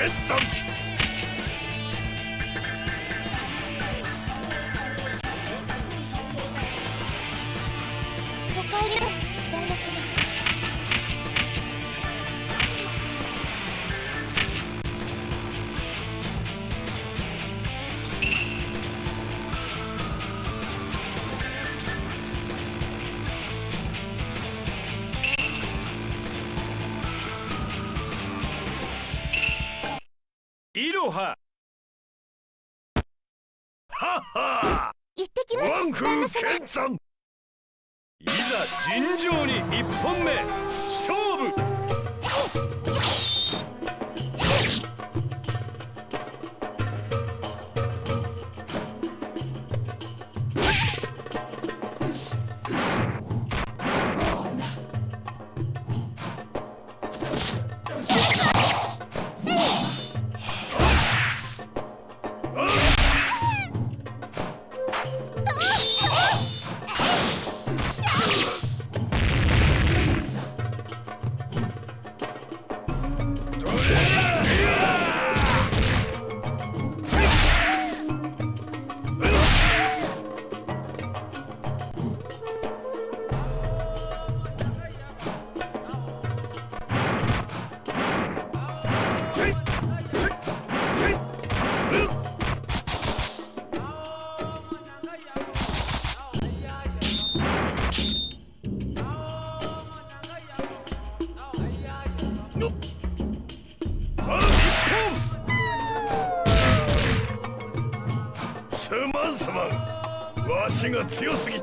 hinten 強すぎ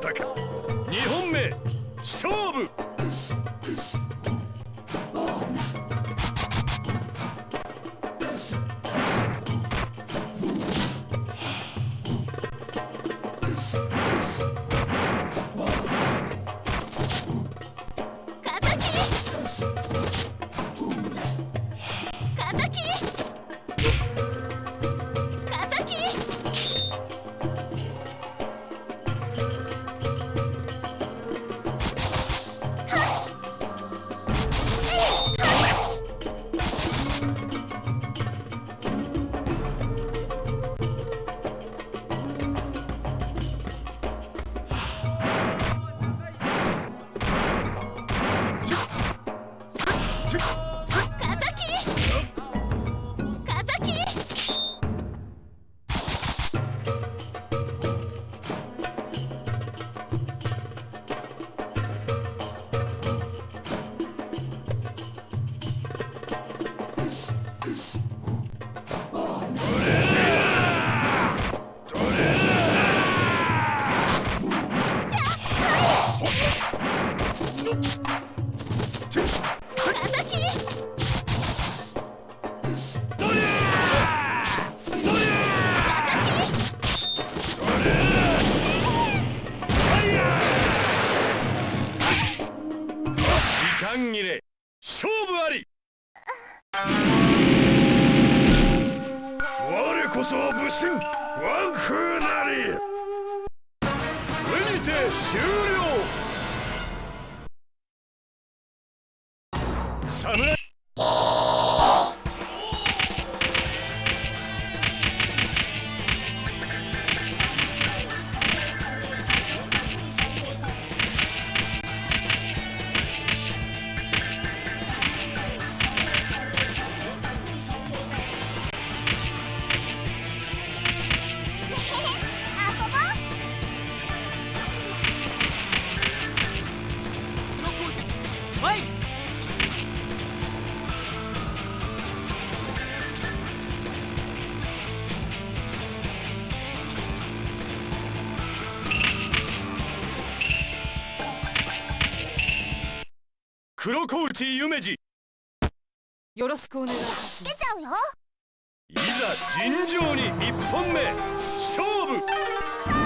黒ーチ夢二。よろしくお願いします。ちゃうよいざ尋常に1本目。勝負。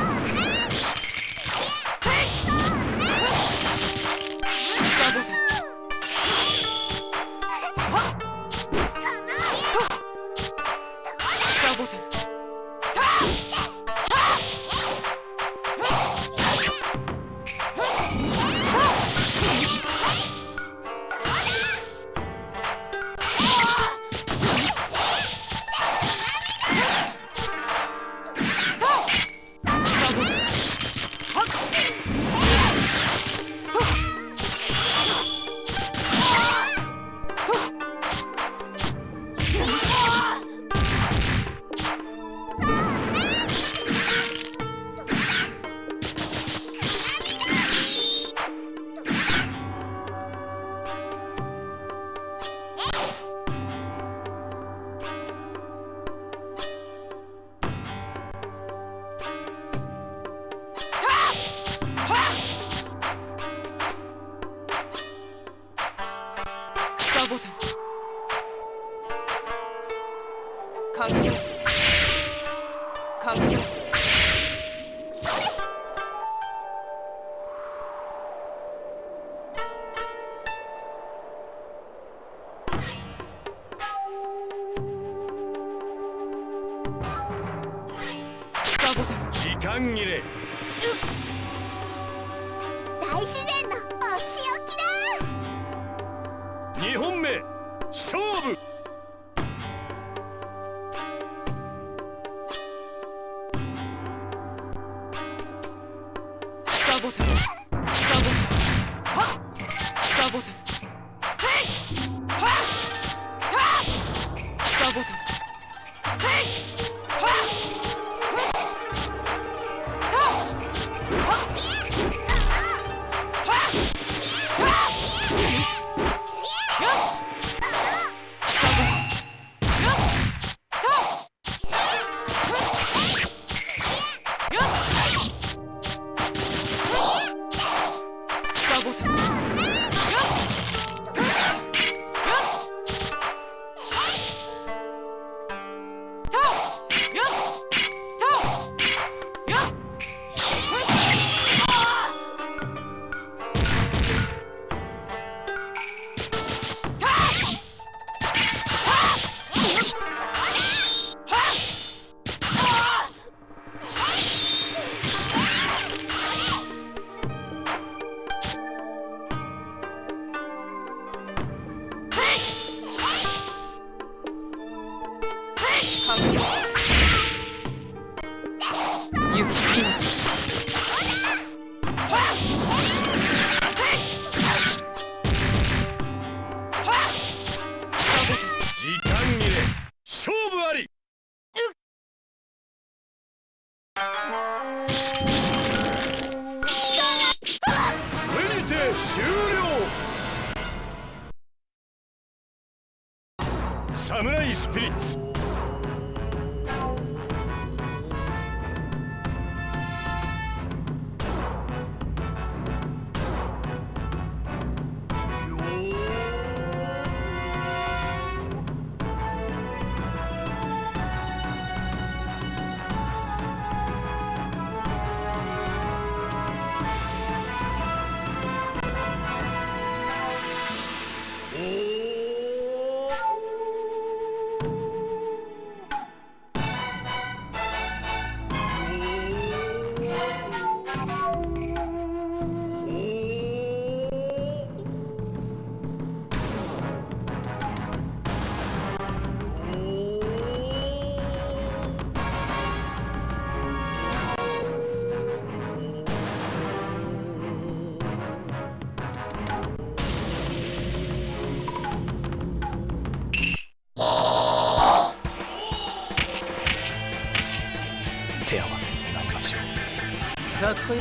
こ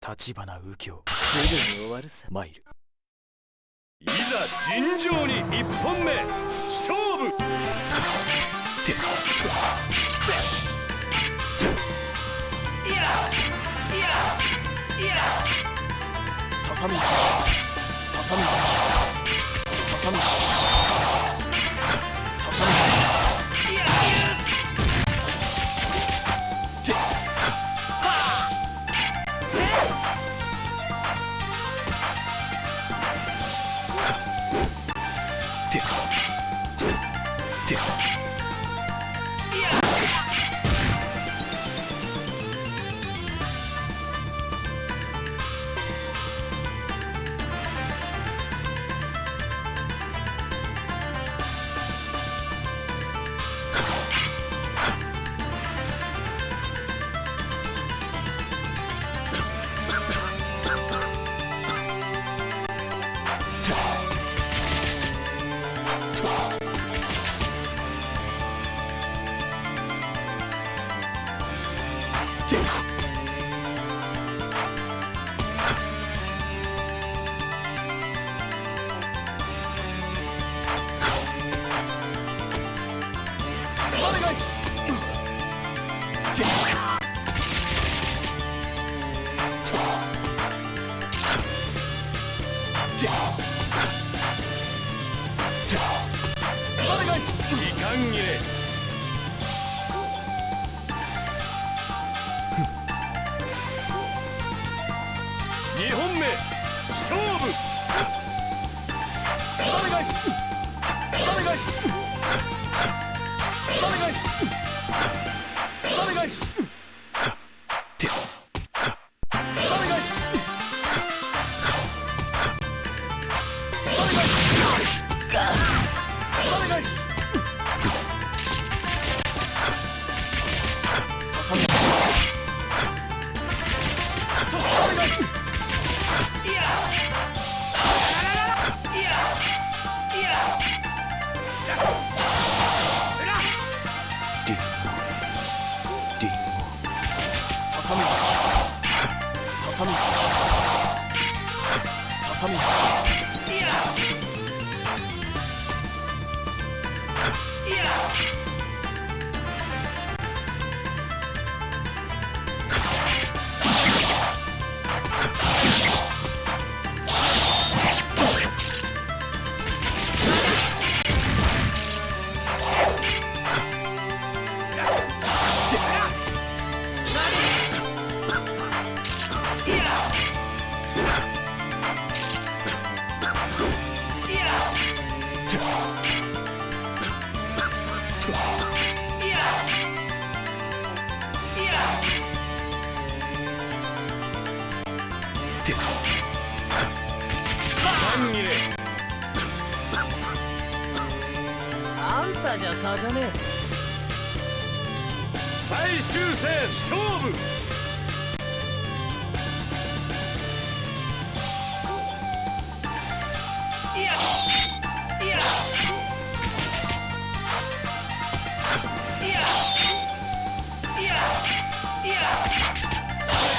立花右京。すぐに終わるさ。参る。Nice! 差がね最終戦勝負。さ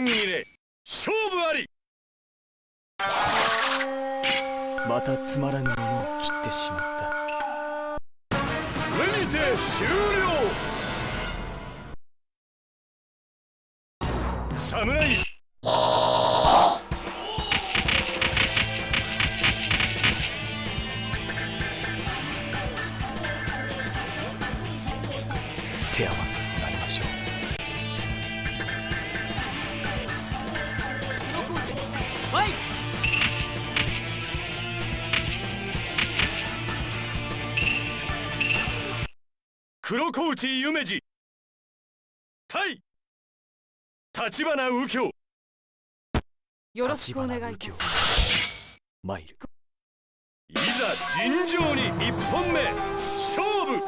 三切れ勝負あり。またつまらぬ立花右京。よろしくお願いいたします。マイル。いざ尋常に一本目。勝負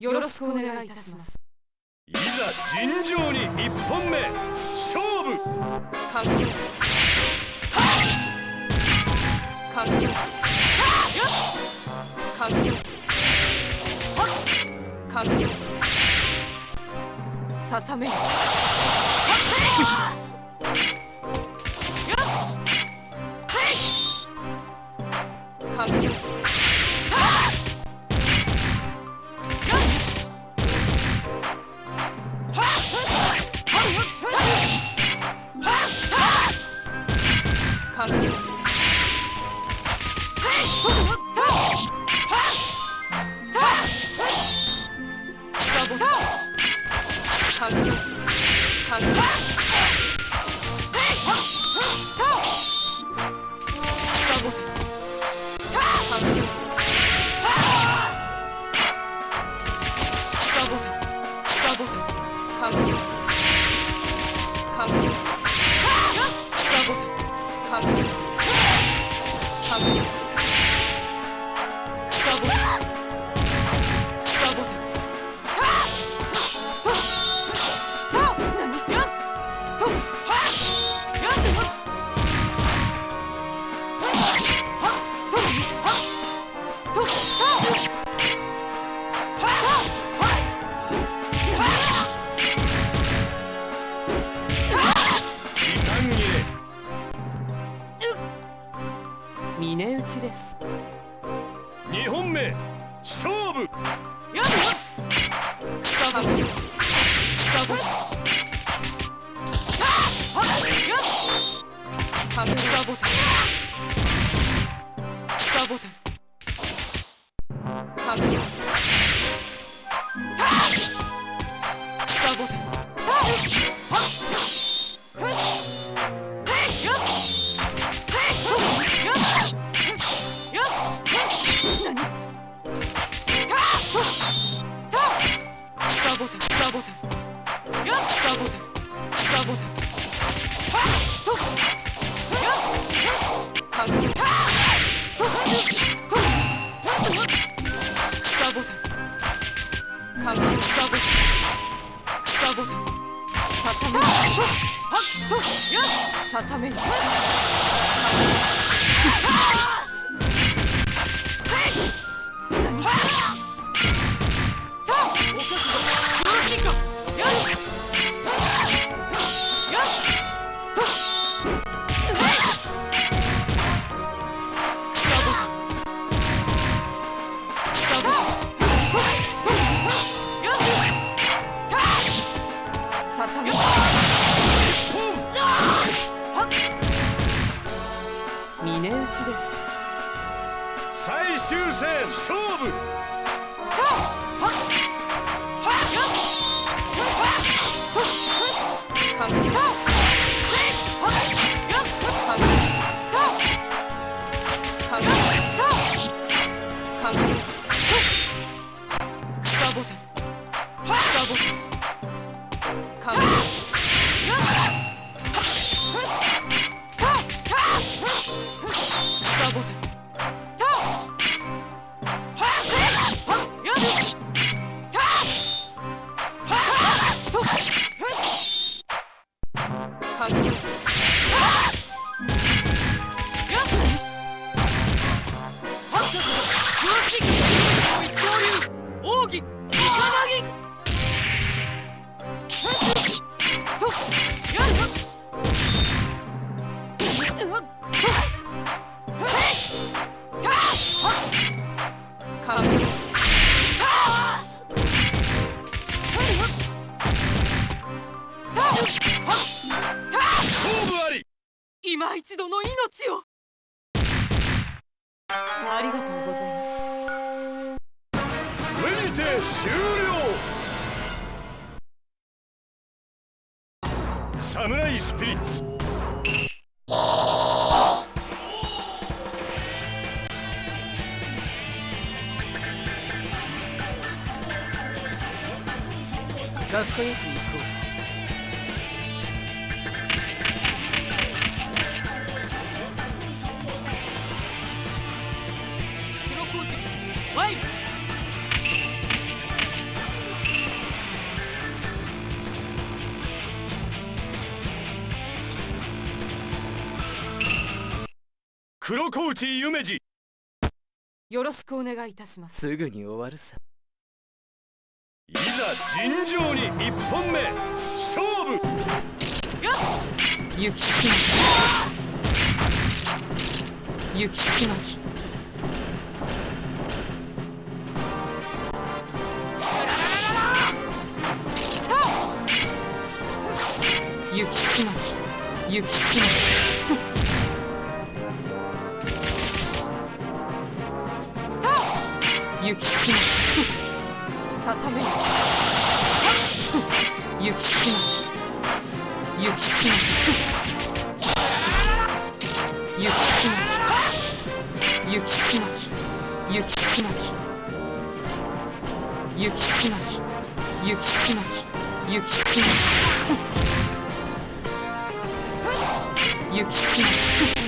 よろしくお願いいたします。いざ尋常に1本目。勝負。覚悟め Thank you. 完全にしい義一刀流奥義よろしくお願いいたします。すぐに終わるさ。いざ尋常に一本目。勝負。やっ。雪きまき雪きまき雪きまき雪きまき雪きまき畳め雪きまき雪きまき雪きまき雪きまき雪きまき雪きまき雪きまき雪きまき雪きまき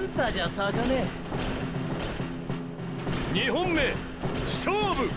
んたじゃ咲かね2本目勝負。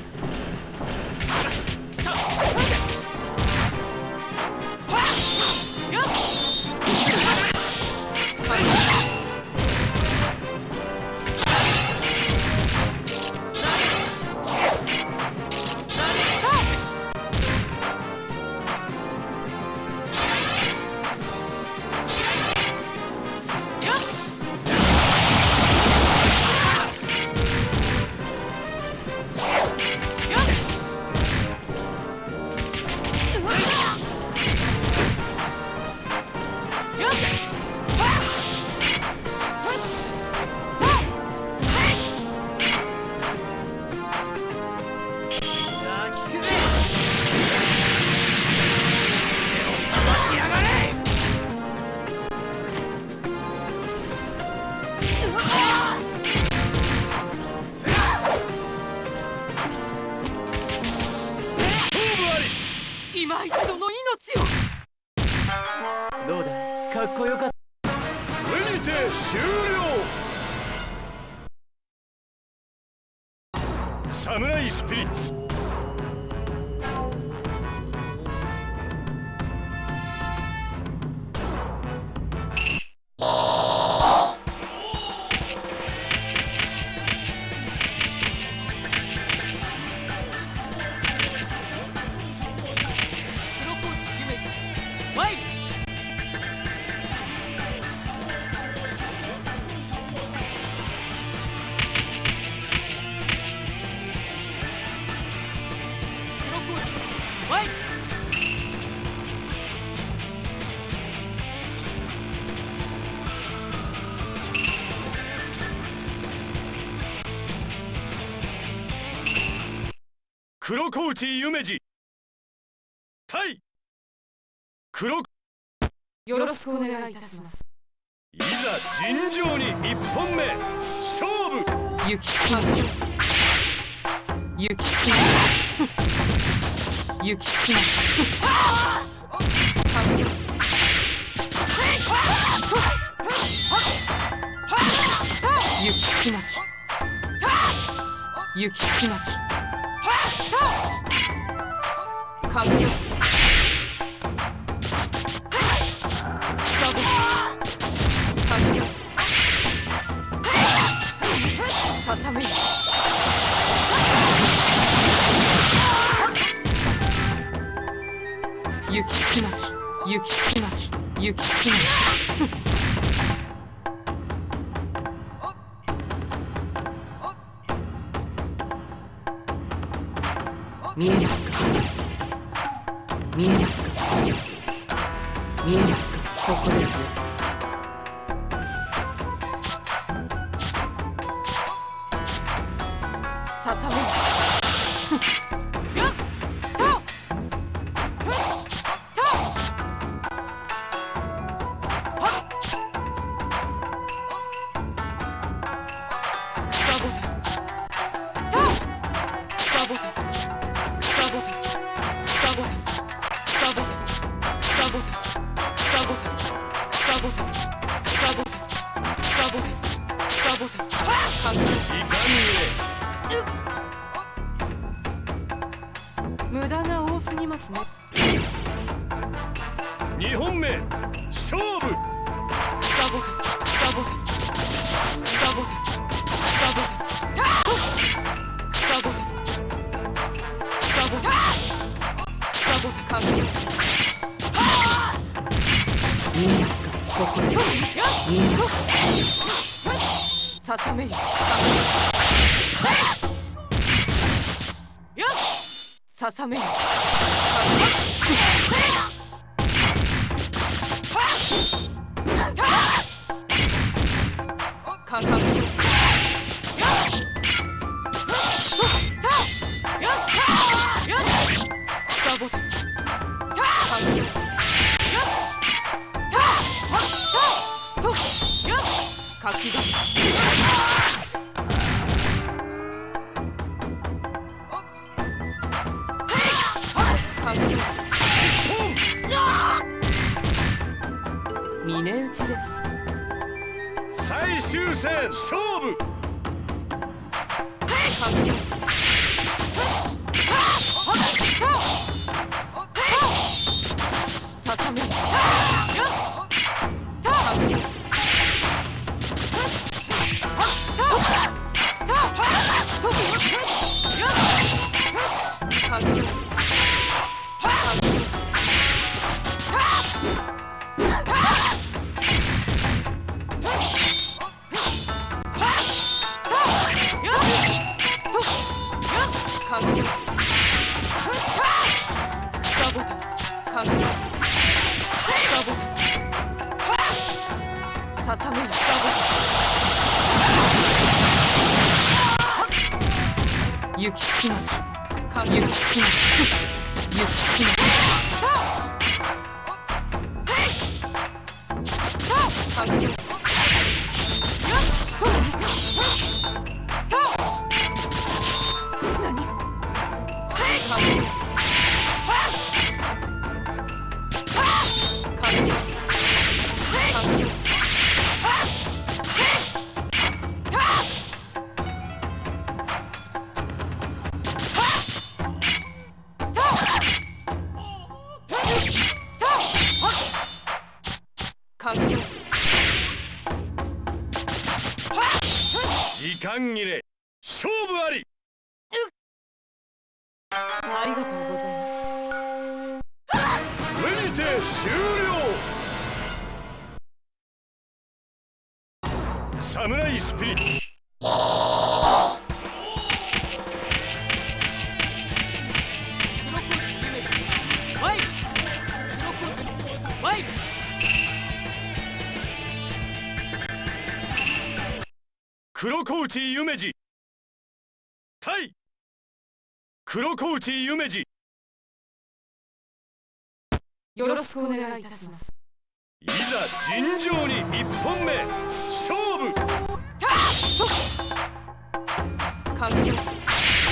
内夢二。対黒。よろしくお願いいたします。いざ尋常に1本目。勝負。ゆきかきかきかゆききまきゆまき雪きまき雪きまき雪まき見えないささめ。雪きのか雪きの雪きのかゆ夢よろしくお願いいたします。いざ尋常に1本目。勝負。はっ！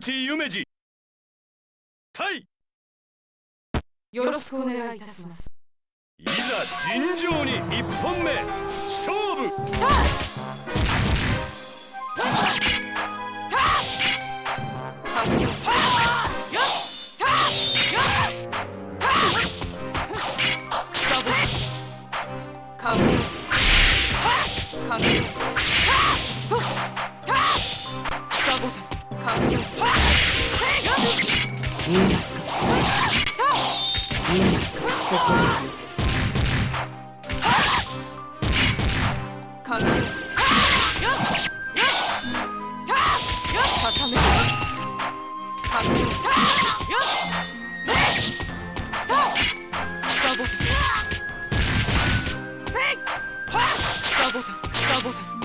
内夢二。一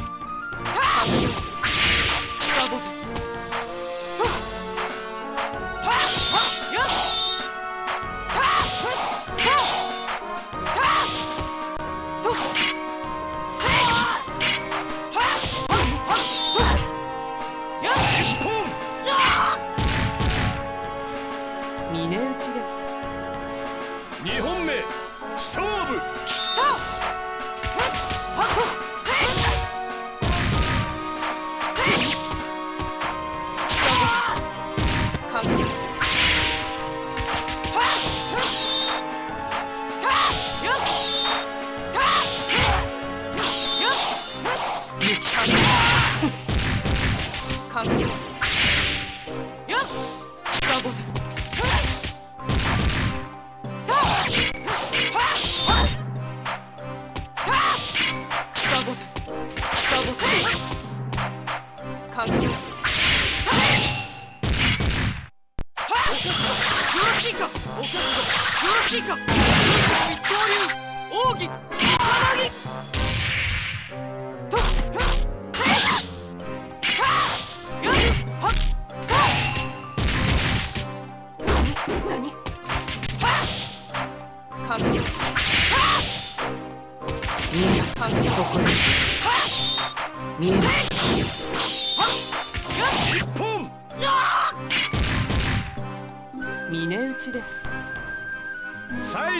最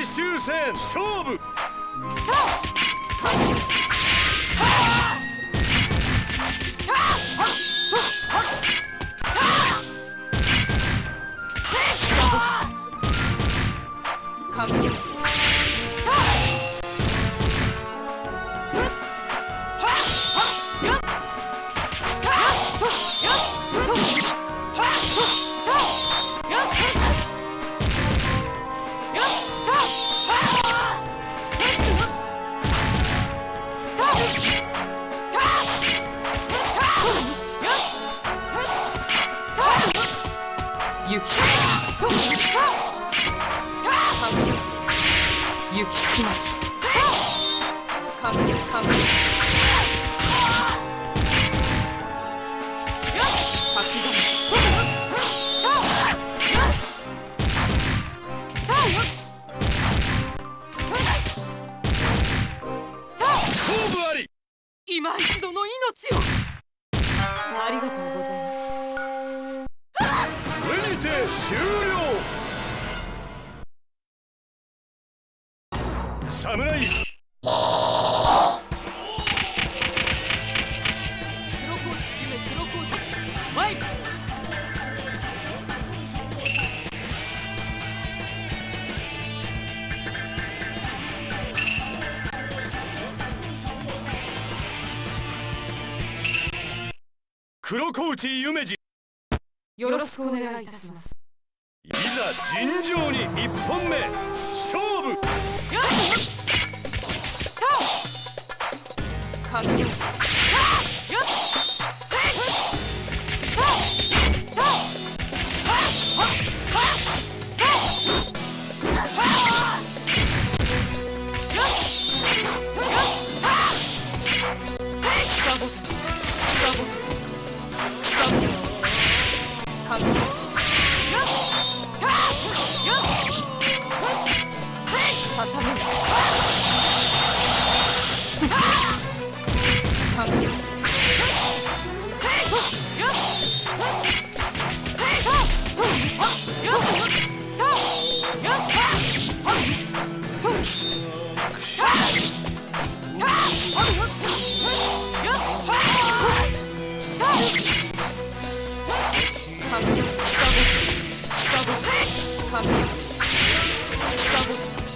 終戦勝負侍黒コーチ夢黒コーチマイク黒河内夢二。よろしくお願いいたします。いざ尋常に一本目。勝負。よし。完了よし完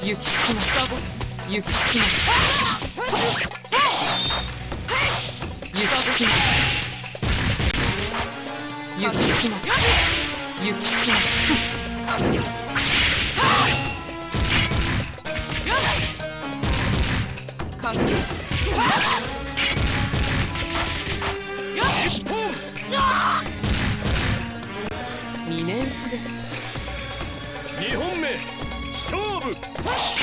雪きま雪きま雪きま雪きま雪きまか本目勝負。